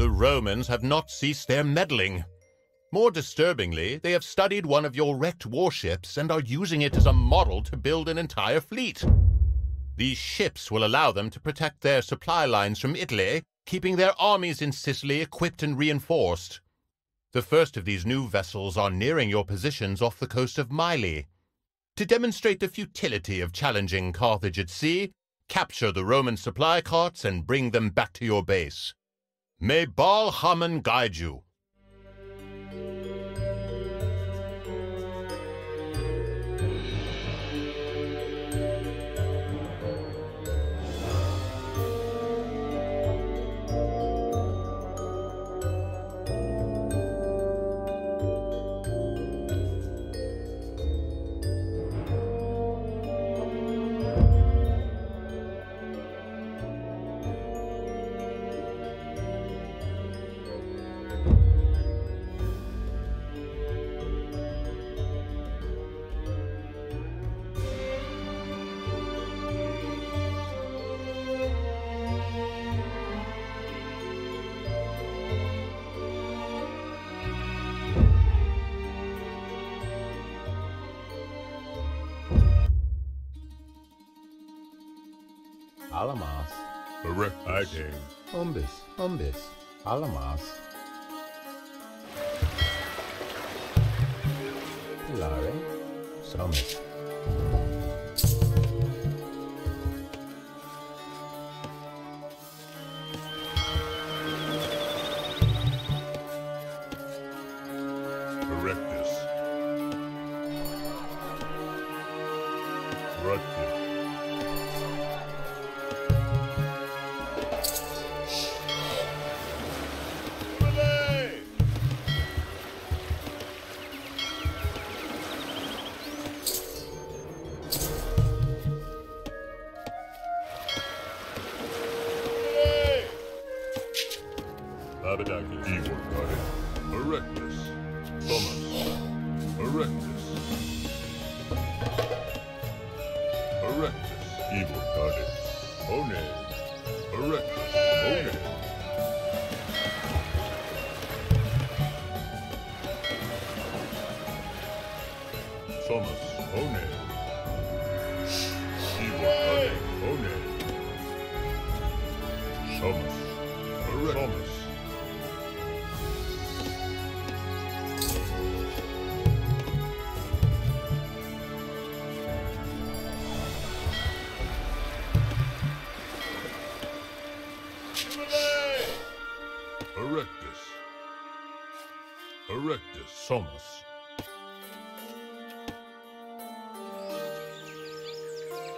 The Romans have not ceased their meddling. More disturbingly, they have studied one of your wrecked warships and are using it as a model to build an entire fleet. These ships will allow them to protect their supply lines from Italy, keeping their armies in Sicily equipped and reinforced. The first of these new vessels are nearing your positions off the coast of Mylae. To demonstrate the futility of challenging Carthage at sea, capture the Roman supply carts and bring them back to your base. May Baal Haman guide you. Erectus. Umbis. Umbis. Alamas. Pilare. Somis.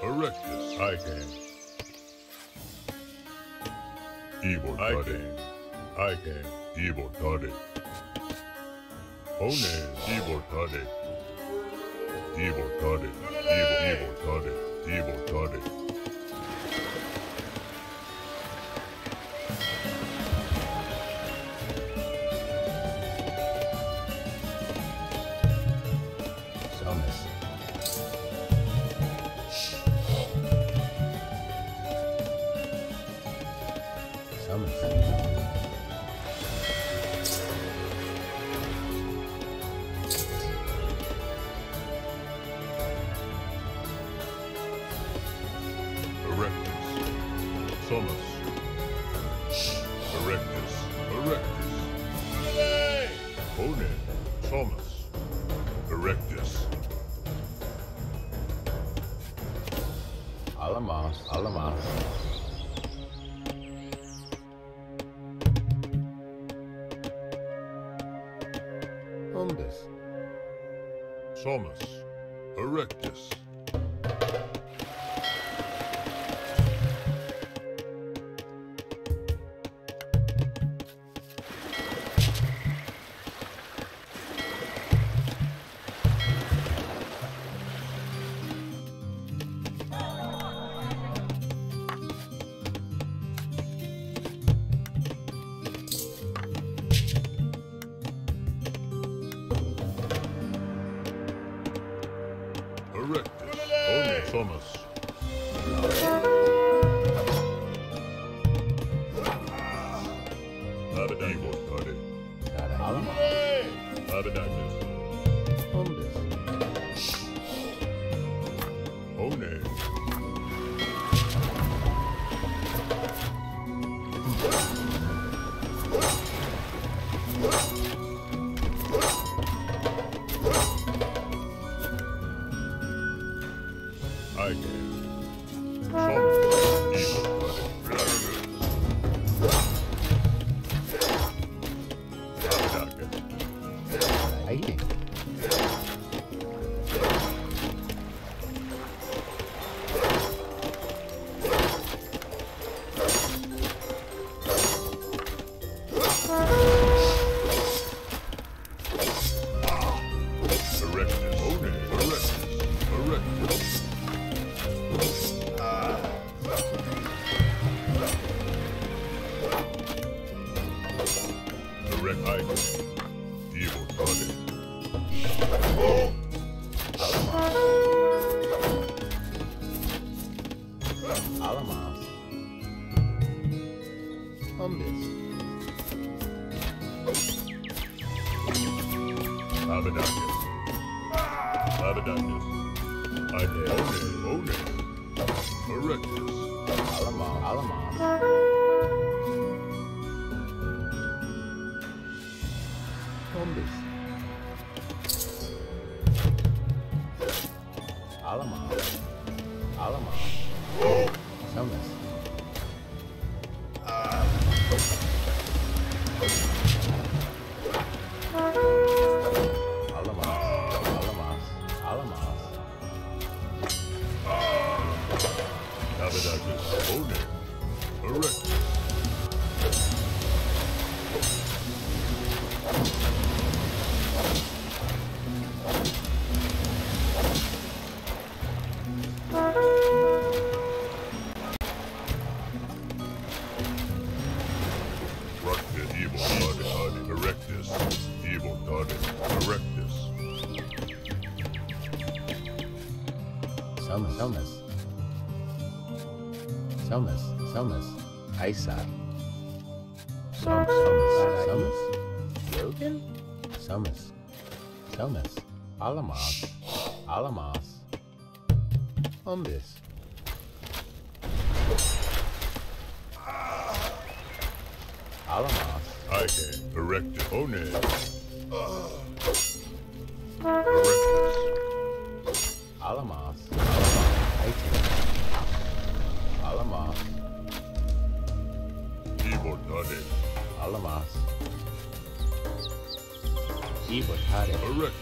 Erectus. I can. Evil I can. I can. Evil Toddy. One. Evil Toddy. Evil Toddy. Evil, evil Toddy. Evil Toddy. Labadungus. Labadungus. Ah! Ideone, one. Erectus. Alamar, Alamar. done this. Alamos. can erect a no. Erectus. Alamos. Alamos. Immortale. Alamos. Immortale. Erectus.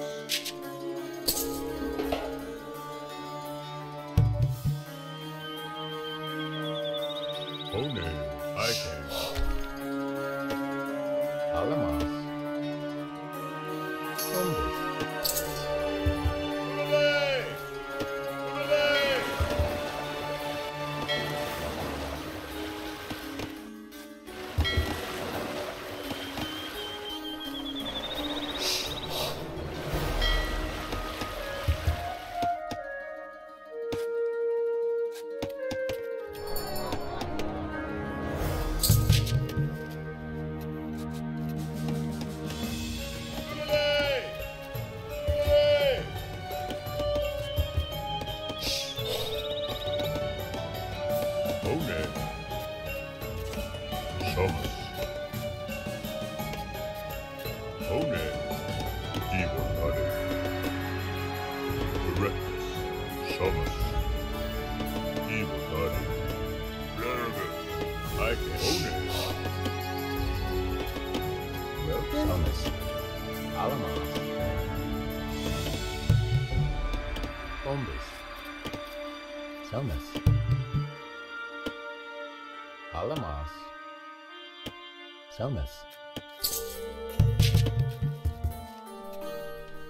Thomas.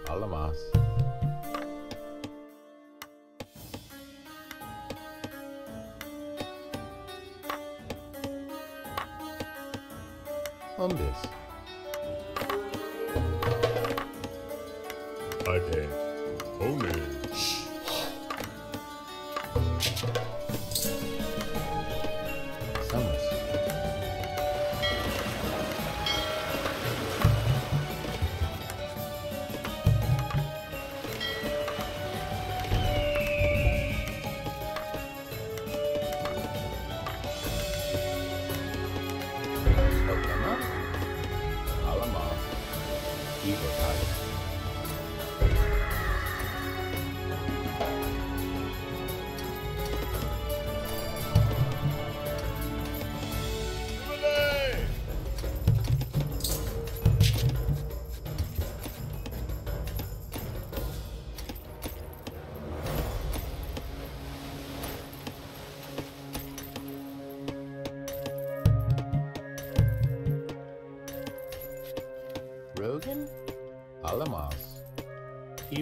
Allemaal. Om.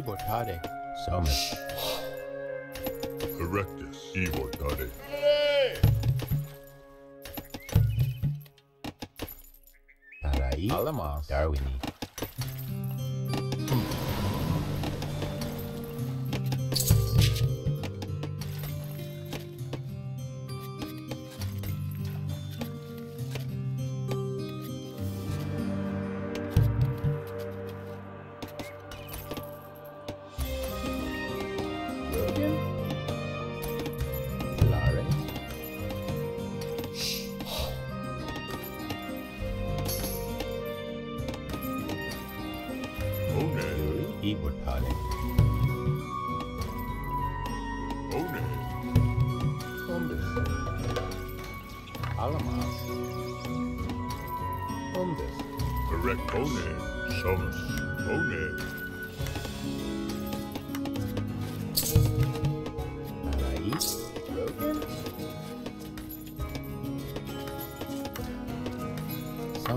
Evotare. Summit. Erectus Evotare. Paraí. Alamaz.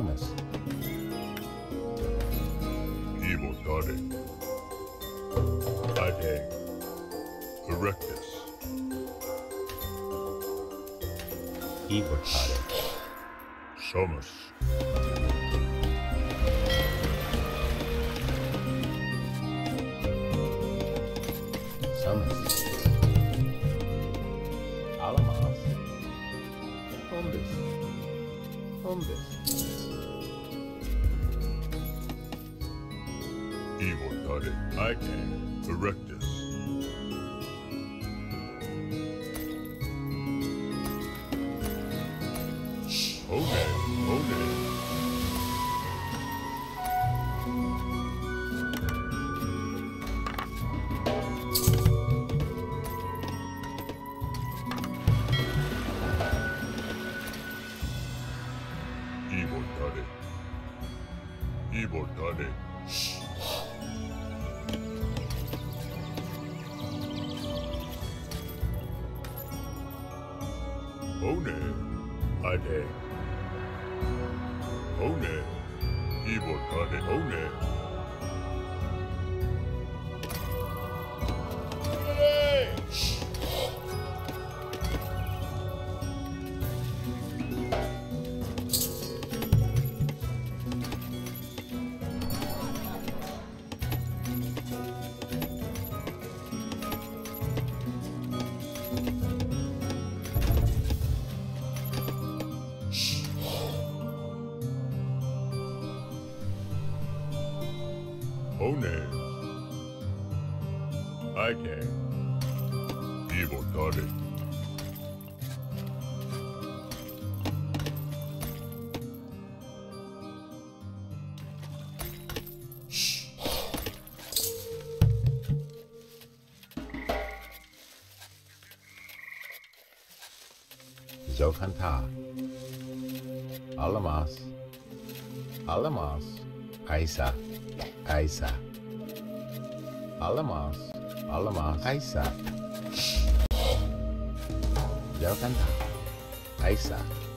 promise. Imotare. Ade. Erectus. Imotare. Somus. of Cantar. Alamas, Alamas, Aisa, Aisa. Alamas, Alamas, Aisa. Del Cantar, Aisa.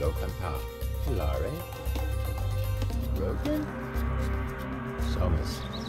so cantar. Clare? Rogan? Somos.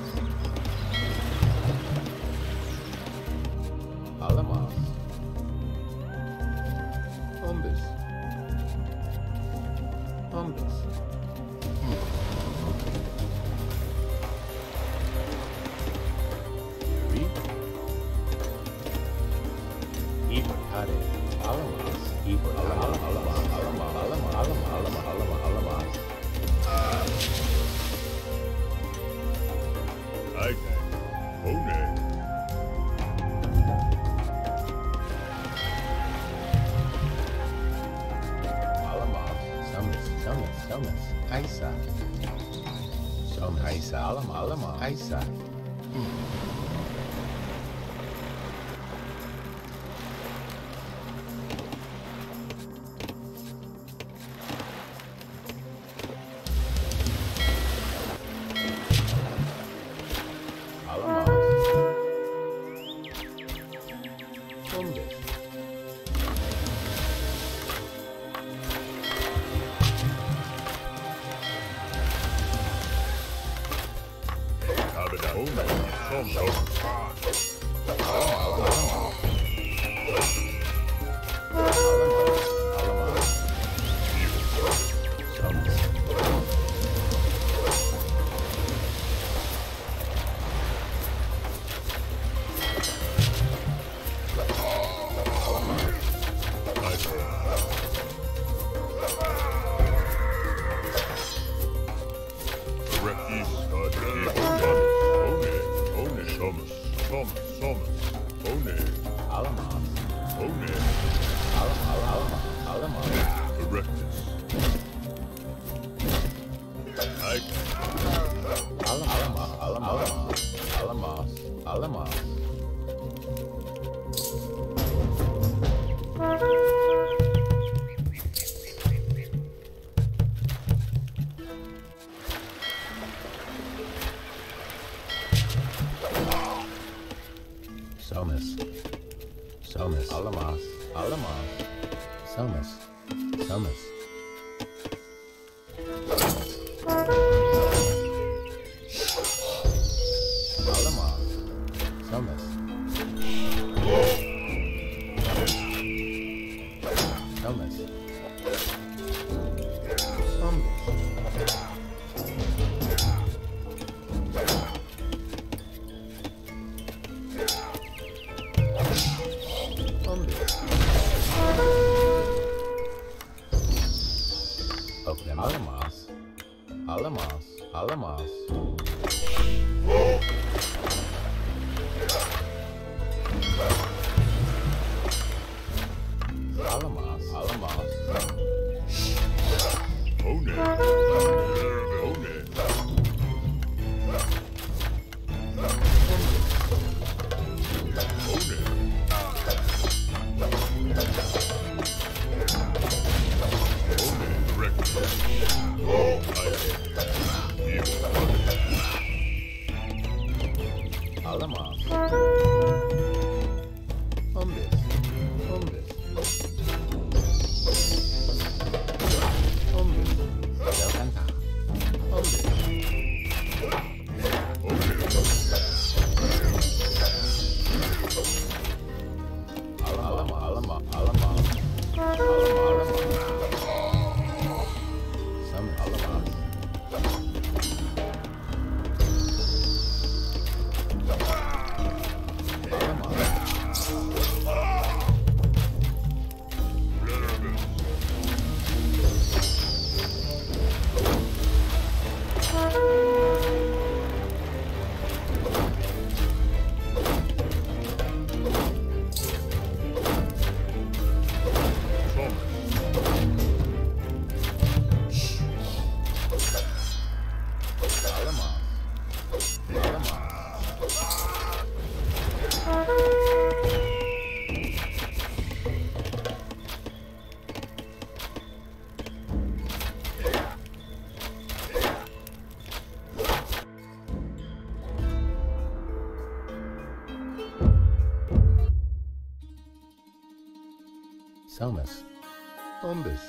Hombres.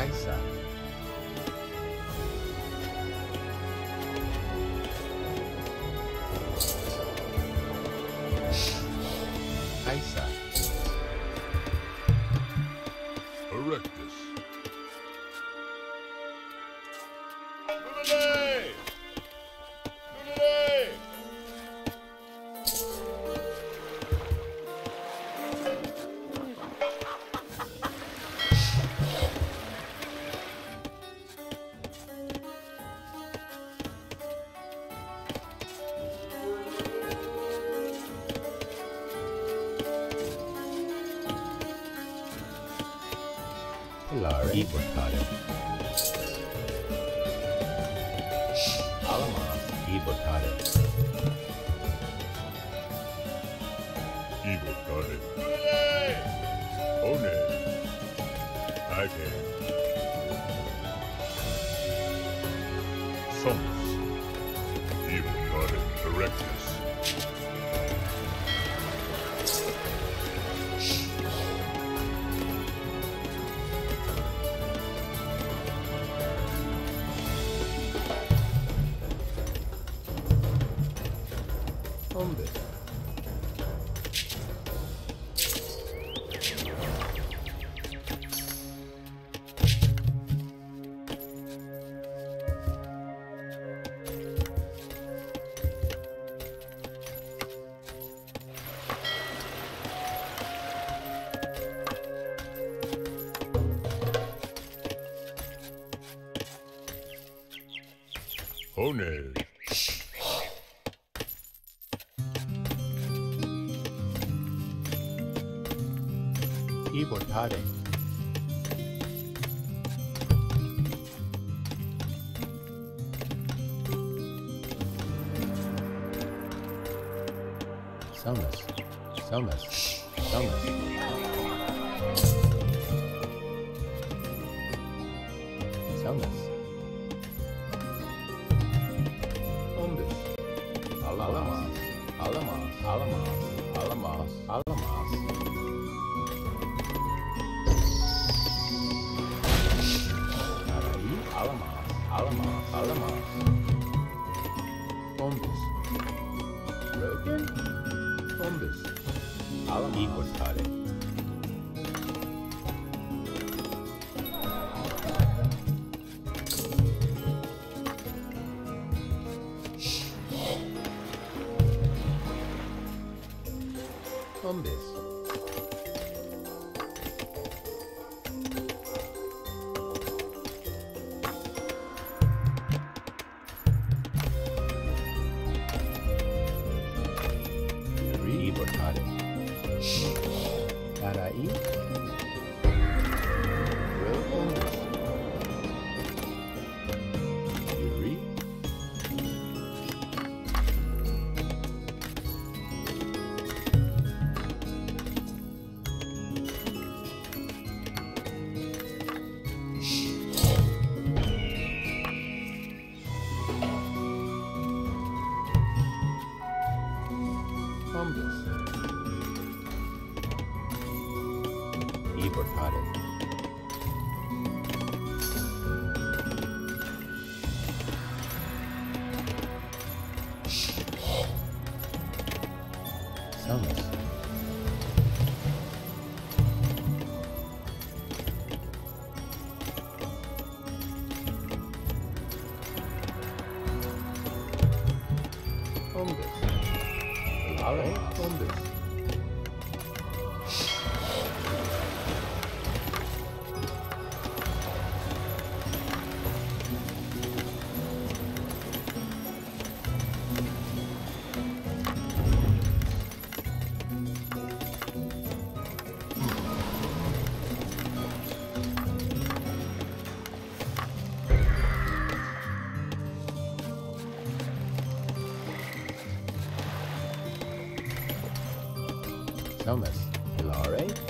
Kaisa. bonus. Evil Tare. Soundless. Soundless. Soundless. Araí. Hilare.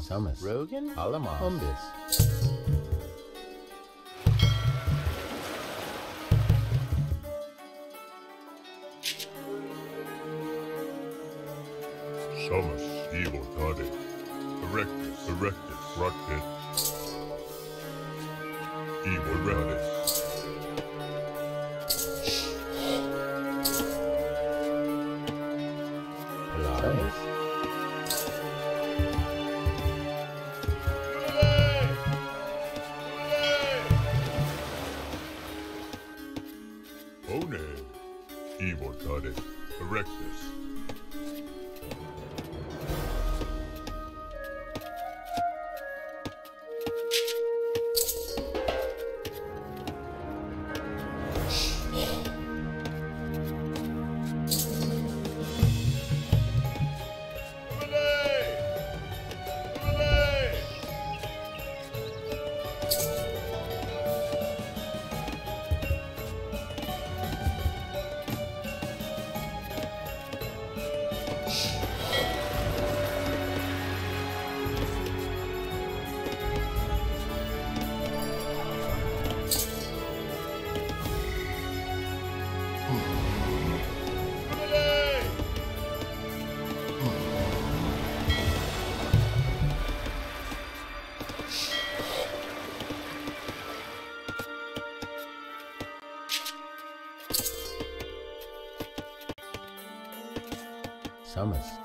Summers. Rogan. Alamas. Bombus. Summers.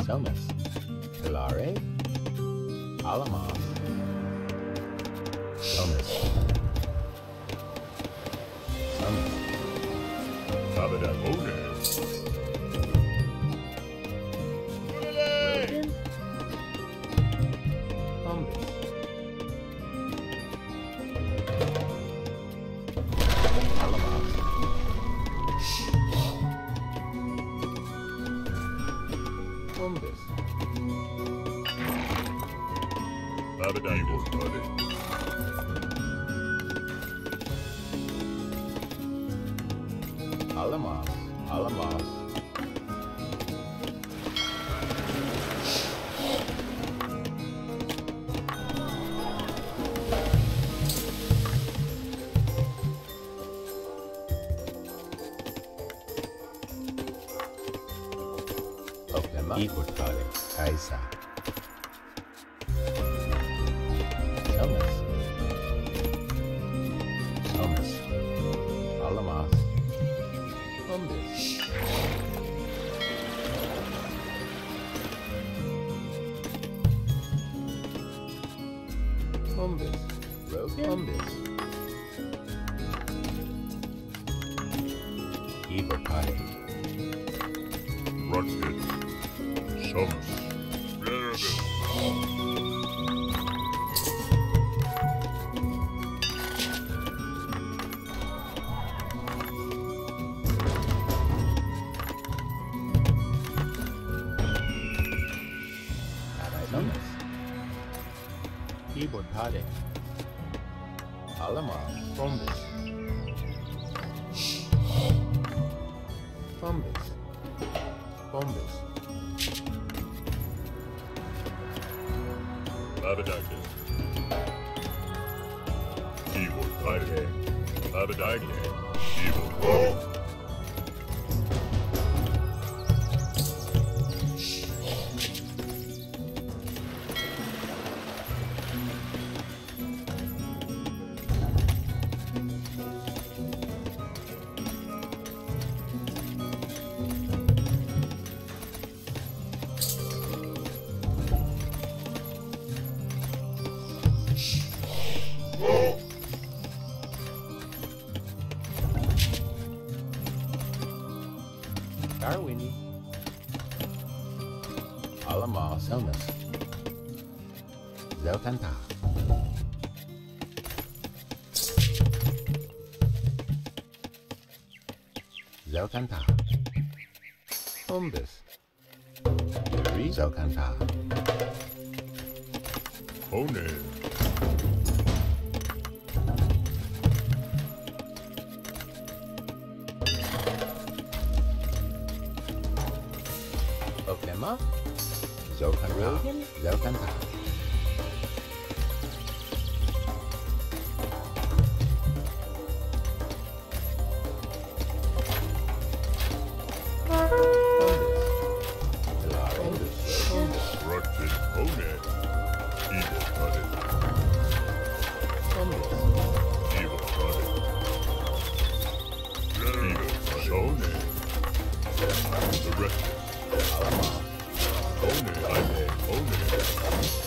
Thomas. alamaz, alamaz. cantar. Ondas. Vamos ao cantar. Ondas. Oh, no, I'm there. Oh, no.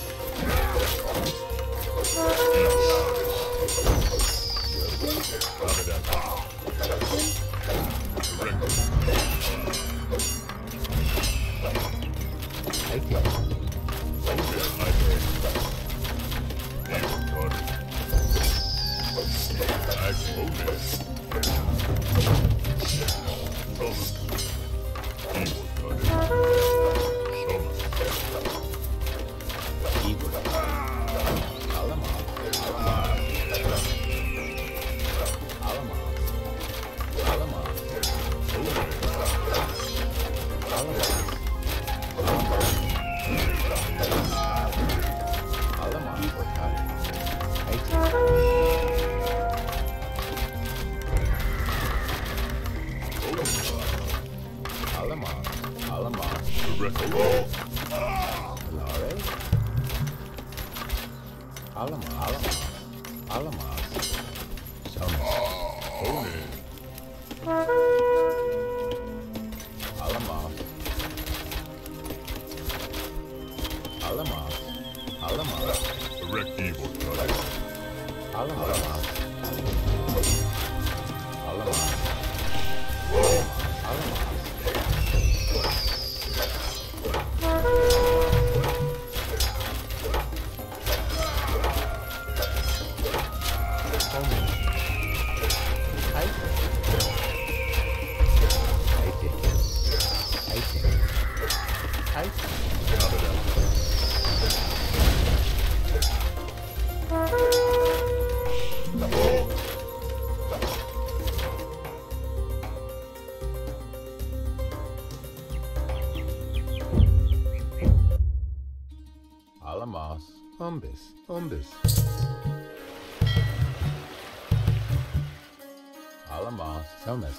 Somas.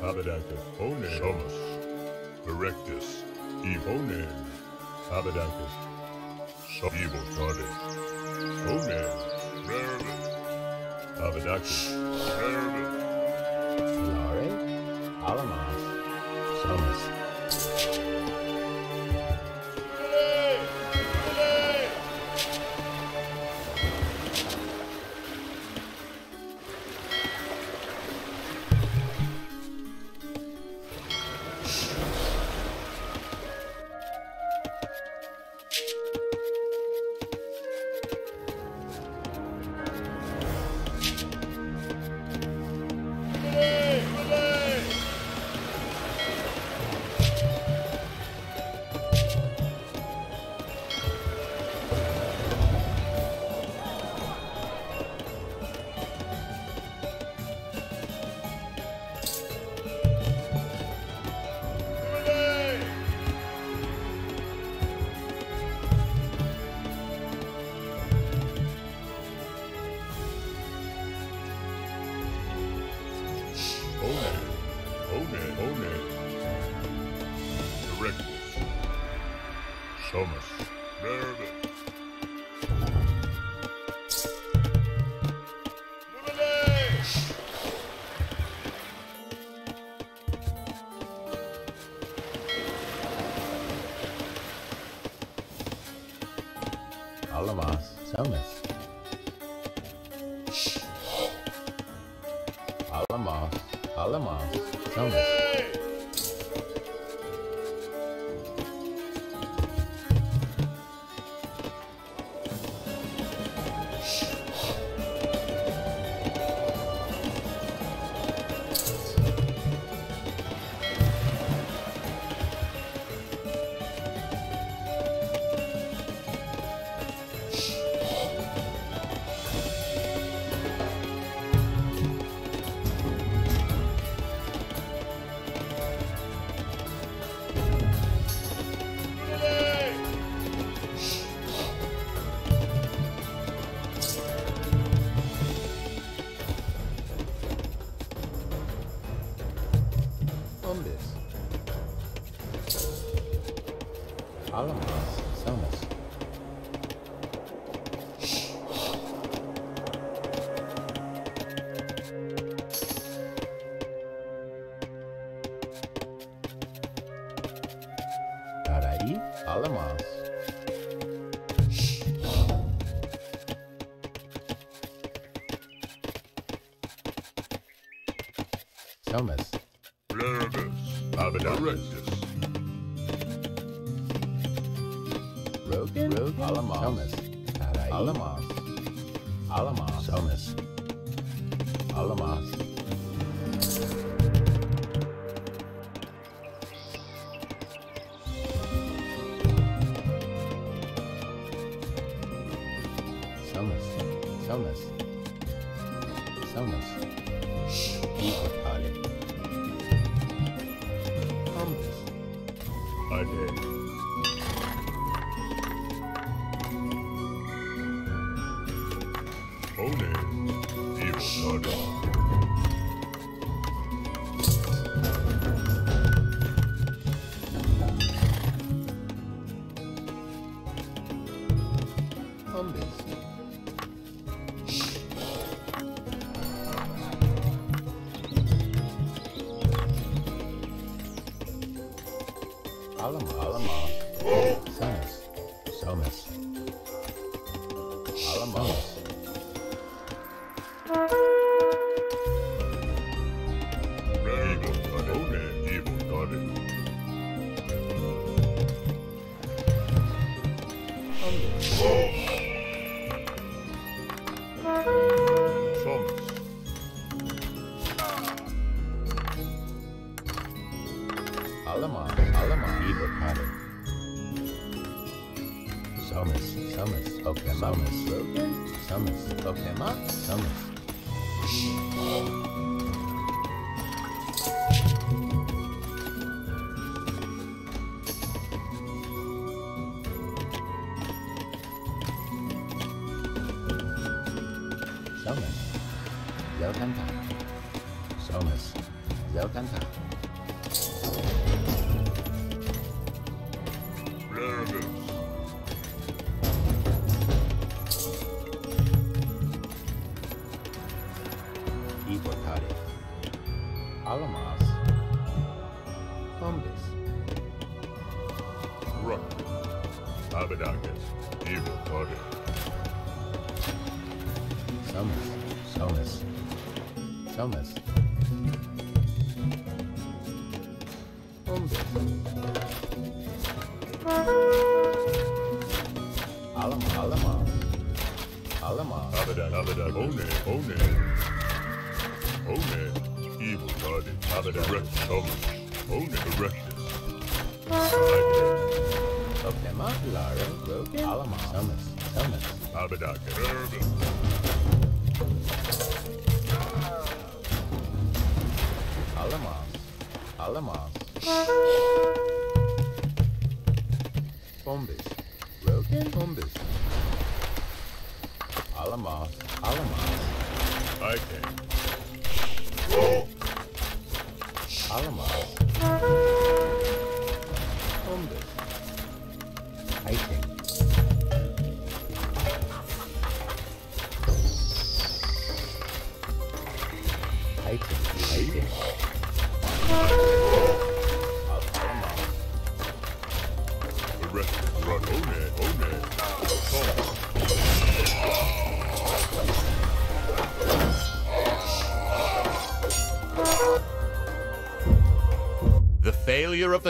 Abadacus, Onen, Somas. Erectus, Evonen. Evo Tarde. Onen, Rarabin. Abadacus, Rarabin. Lore, Alamos, Somas. Thomas. Pluribus. Abadactus. Rogan. Rogan. Thomas. Ai. Alamas. Alamas. Somas. Alama. Alama. Oh, Somas. Somas. Abadak. Abadak. One. Evil Tade. Abadak. Thomas. One. Erectus. Ade. Okema. Lara. Rogan. Alamas. Somas. Somas. Abadak. Pluribus. Alamas. Alamas. Pombus. Rogan. Pombus. Alamas. Alamas. I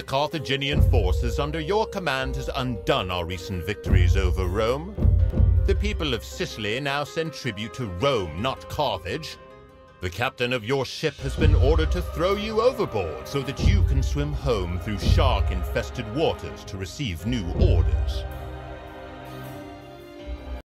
Carthaginian forces under your command has undone our recent victories over Rome. The people of Sicily now send tribute to Rome, not Carthage. The captain of your ship has been ordered to throw you overboard so that you can swim home through shark infested waters to receive new orders.